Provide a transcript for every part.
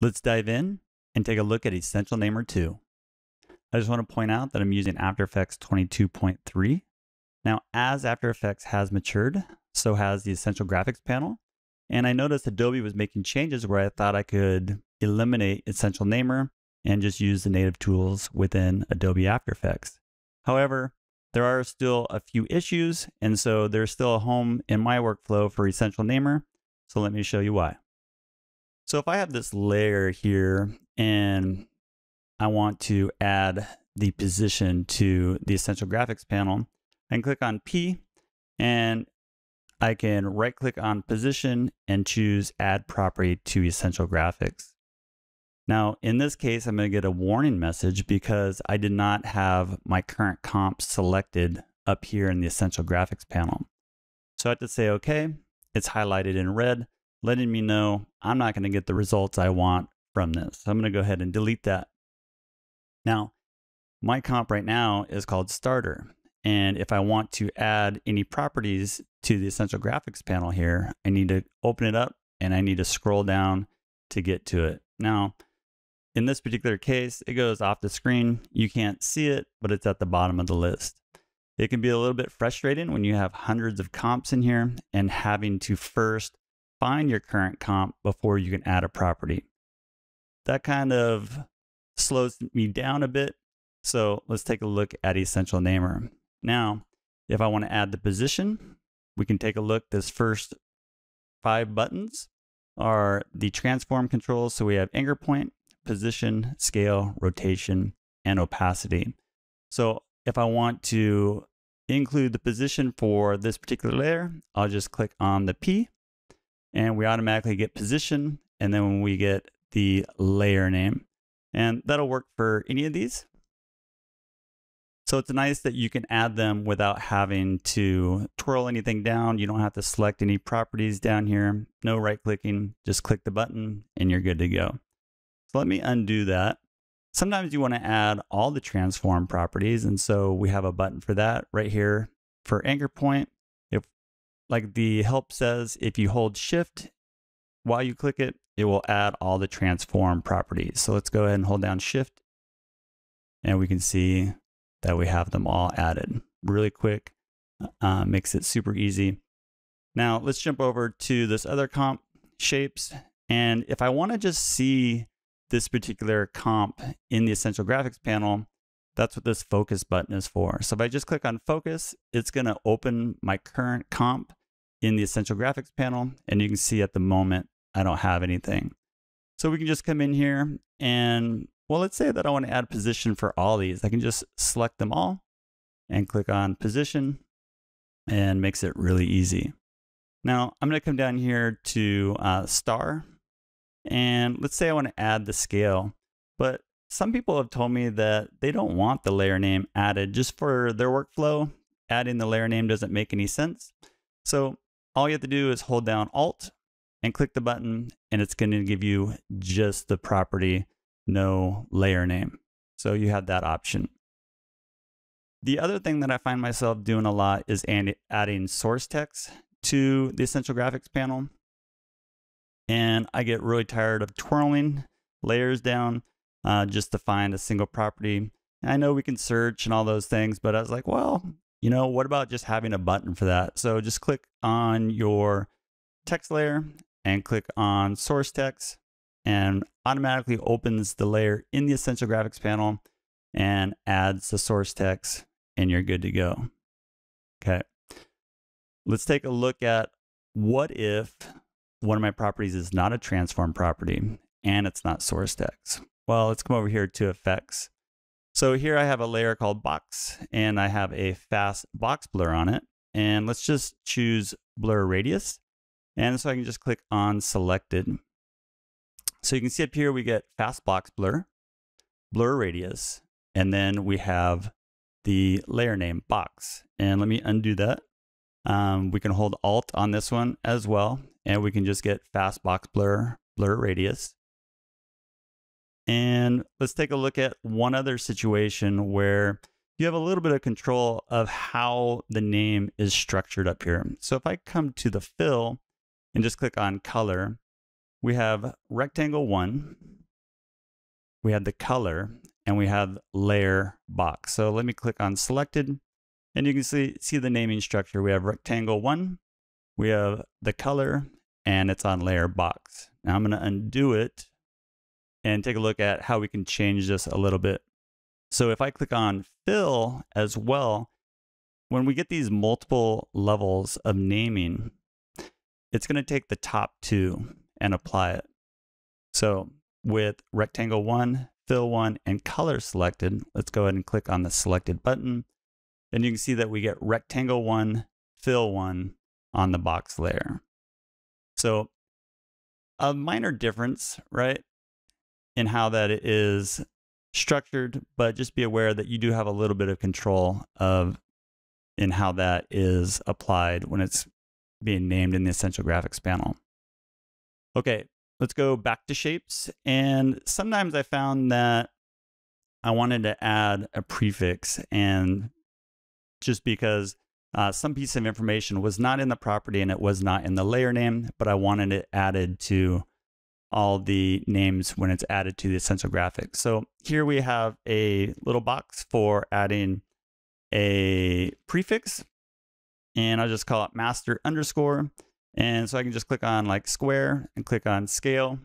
Let's dive in and take a look at Essential Namer 2. I just want to point out that I'm using After Effects 22.3. Now, as After Effects has matured, so has the Essential Graphics panel. And I noticed Adobe was making changes where I thought I could eliminate Essential Namer and just use the native tools within Adobe After Effects. However, there are still a few issues, and so there's still a home in my workflow for Essential Namer. So let me show you why. So if I have this layer here and I want to add the position to the Essential Graphics panel, I can click on P and I can right click on position and choose add property to Essential Graphics. Now, in this case, I'm going to get a warning message because I did not have my current comp selected up here in the Essential Graphics panel. So I have to say, okay, it's highlighted in red, letting me know I'm not going to get the results I want from this. So I'm going to go ahead and delete that. Now, my comp right now is called starter. And if I want to add any properties to the Essential Graphics panel here, I need to open it up and I need to scroll down to get to it. Now, in this particular case, it goes off the screen. You can't see it, but it's at the bottom of the list. It can be a little bit frustrating when you have hundreds of comps in here and having to first find your current comp before you can add a property. That kind of slows me down a bit. So let's take a look at Essential Namer. Now, if I want to add the position, we can take a look. This first five buttons are the transform controls. So we have anchor point, position, scale, rotation, and opacity. So if I want to include the position for this particular layer, I'll just click on the P and we automatically get position. And then we get the layer name, and that'll work for any of these. So it's nice that you can add them without having to twirl anything down. You don't have to select any properties down here. No right clicking, just click the button and you're good to go. So let me undo that. Sometimes you want to add all the transform properties. And so we have a button for that right here for anchor point. Like the help says, if you hold shift while you click it, it will add all the transform properties. So let's go ahead and hold down shift and we can see that we have them all added really quick. Uh, makes it super easy. Now let's jump over to this other comp shapes. And if I want to just see this particular comp in the Essential Graphics panel, that's what this focus button is for. So if I just click on focus, it's to open my current comp in the Essential Graphics panel. And you can see at the moment, I don't have anything. So we can just come in here and, well, let's say that I want to add position for all these. I can just select them all and click on position and makes it really easy. Now I'm going to come down here to uh, star and let's say I want to add the scale, but some people have told me that they don't want the layer name added just for their workflow. Adding the layer name doesn't make any sense. So all you have to do is hold down Alt and click the button, and it's going to give you just the property, no layer name. So you have that option. The other thing that I find myself doing a lot is adding source text to the Essential Graphics panel and I get really tired of twirling layers down uh, just to find a single property. I know we can search and all those things, but I was like, well, you know, what about just having a button for that? So just click on your text layer and click on source text and automatically opens the layer in the Essential Graphics panel and adds the source text and you're good to go. Okay. Let's take a look at what if one of my properties is not a transform property and it's not source text. Well, let's come over here to effects. So here I have a layer called box and I have a fast box blur on it. And let's just choose blur radius. And so I can just click on selected. So you can see up here, we get fast box blur, blur radius, and then we have the layer name box. And let me undo that. Um, we can hold Alt on this one as well, and we can just get fast box blur, blur radius. And let's take a look at one other situation where you have a little bit of control of how the name is structured up here. So if I come to the fill and just click on color, we have rectangle one, we had the color, and we have layer box. So let me click on selected, and you can see, see the naming structure. We have rectangle one, we have the color, and it's on layer box. Now I'm going to undo it and take a look at how we can change this a little bit. So if I click on fill as well, when we get these multiple levels of naming, it's going to take the top two and apply it. So with rectangle one, fill one, and color selected, let's go ahead and click on the selected button. And you can see that we get rectangle one, fill one on the box layer. So a minor difference, right, in how that is structured, but just be aware that you do have a little bit of control of in how that is applied when it's being named in the essential graphics panel. Okay, let's go back to shapes. And sometimes I found that I wanted to add a prefix and just because uh, some piece of information was not in the property and it was not in the layer name, but I wanted it added to all the names when it's added to the essential graphics. So here we have a little box for adding a prefix and I'll just call it master underscore. And so I can just click on like square and click on scale.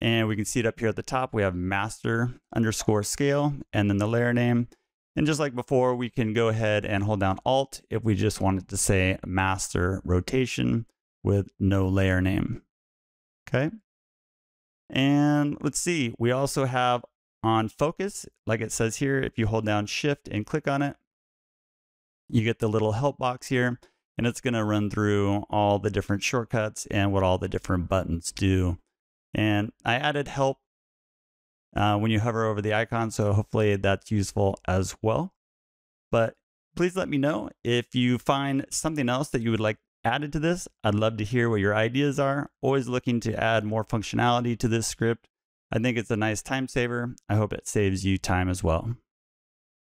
And we can see it up here at the top. We have master underscore scale and then the layer name. And just like before, we can go ahead and hold down Alt if we just wanted to say master rotation with no layer name. Okay. And let's see, we also have on focus, like it says here, if you hold down shift and click on it, you get the little help box here and it's going to run through all the different shortcuts and what all the different buttons do. And I added help uh, when you hover over the icon, so hopefully that's useful as well. But please let me know if you find something else that you would like added to this. I'd love to hear what your ideas are. Always looking to add more functionality to this script. I think it's a nice time saver. I hope it saves you time as well.